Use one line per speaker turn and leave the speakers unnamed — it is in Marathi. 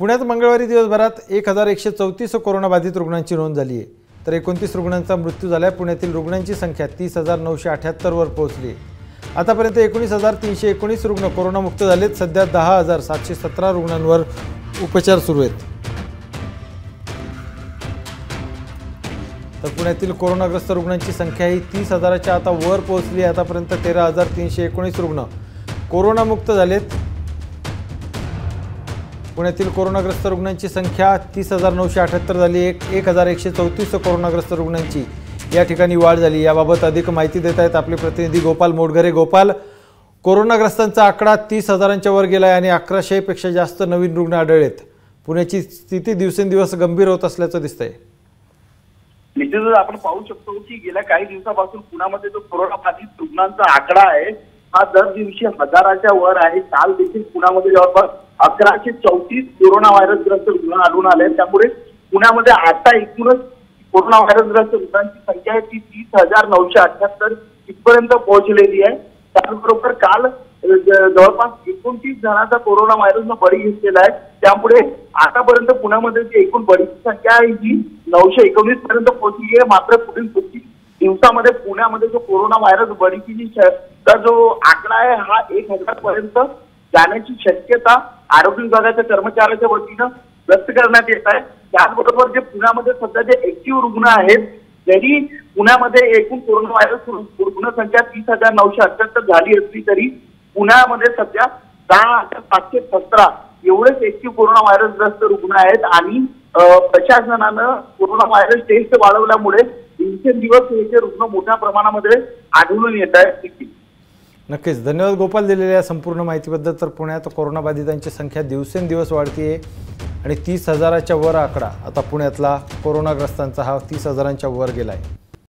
पुण्यात मंगळवारी दिवसभरात एक हजार एकशे चौतीस कोरोनाबाधित रुग्णांची नोंद झाली आहे. तर एकोणतीस रुग्णांचा मृत्यू झाला पुण्यातील रुग्णांची संख्या तीस हजार नऊशे अठ्याहत्तरवर पोहोचली आहे. आतापर्यंत एकोणीस हजार तीनशे एकोणीस रुग्ण कोरोनामुक्त झालेत. सध्या दहा हजार सातशे सतरा रुग्णांवर उपचार सुरू आहेत. तर पुण्यातील कोरोनाग्रस्त रुग्णांची संख्या ही तीस हजाराच्या आता वर पोहोचली आहे. आतापर्यंत तेरा हजार तीनशे एकोणीस रुग्ण कोरोनामुक्त झालेत. पुण्यातील कोरोनाग्रस्त रुग्णांची संख्या तीस हजार नऊशे अठ्याहत्तर झाली. एक एक हजार एकशे चौतीस कोरोनाग्रस्त रुग्णांची या ठिकाणी वाढ झाली. याबाबत अधिक माहिती देत आहेत आपले प्रतिनिधी गोपाल मोडघरे. गोपाल कोरोनाग्रस्तांचा आकडा तीस हजारांच्या वर गेला आहे आणि अकराशेपेक्षा जास्त नवीन रुग्ण आढळलेत. पुण्याची स्थिती दिवसेंदिवस गंभीर होत असल्याचं दिसतंय.
म्हणजे निश्चितच आपण पाहू शकतो की गेल्या काही दिवसापासून पुण्यामध्ये जो कोरोना बाधित रुग्णांचा आकडा आहे हा दर दिवशी हजाराच्या वर आहे. काल देखील पुण्यामध्ये जवळपास अकराशे चौतीस कोरोना व्हायरसग्रस्त रुग्ण आढळून आले त्यामुळे पुण्यामध्ये आता एकूणच कोरोना व्हायरसग्रस्त रुग्णांची संख्या आहे ती तीस हजार नऊशे अठ्याहत्तर इथपर्यंत पोहोचलेली आहे. त्याचबरोबर काल जवळपास एकोणतीस जणांचा कोरोना व्हायरसनं बळी घेतलेला आहे. त्यामुळे आतापर्यंत पुण्यामध्ये जी एकूण बळीची संख्या आहे ही नऊशे एकोणीस पर्यंत पोहोचली आहे. मात्र पुढील पुढची दिवसामध्ये पुण्यामध्ये जो कोरोना व्हायरस बळीची जी श- जो आकडा आहे हा एक हजार पर्यंत जाण्याची शक्यता आरोग्य विभागाच्या कर्मचाऱ्याच्या वतीनं व्यक्त करण्यात येत आहे. त्याचबरोबर जे पुण्यामध्ये सध्या जे ऍक्टिव्ह रुग्ण आहेत जरी पुण्यामध्ये एकूण कोरोना व्हायरस रुग्ण संख्या तीस हजार नऊशे अठ्याहत्तर झाली असली तरी पुण्यामध्ये सध्या दहा हजार सातशे सतरा एवढेच ऍक्टिव्ह कोरोना व्हायरसग्रस्त रुग्ण आहेत. आणि प्रशासनानं कोरोना व्हायरस टेस्ट वाढवल्यामुळे दिवसेंदिवस हे जे रुग्ण मोठ्या प्रमाणामध्ये आढळून येत आहेत.
नक्कीच. धन्यवाद गोपाल दिलेल्या संपूर्ण माहितीबद्दल. तर पुण्यात कोरोनाबाधितांची संख्या दिवसेंदिवस वाढतीये आणि तीस हजाराच्या वर आकडा. आता पुण्यातला कोरोनाग्रस्तांचा हा तीस हजारांच्या वर गेला आहे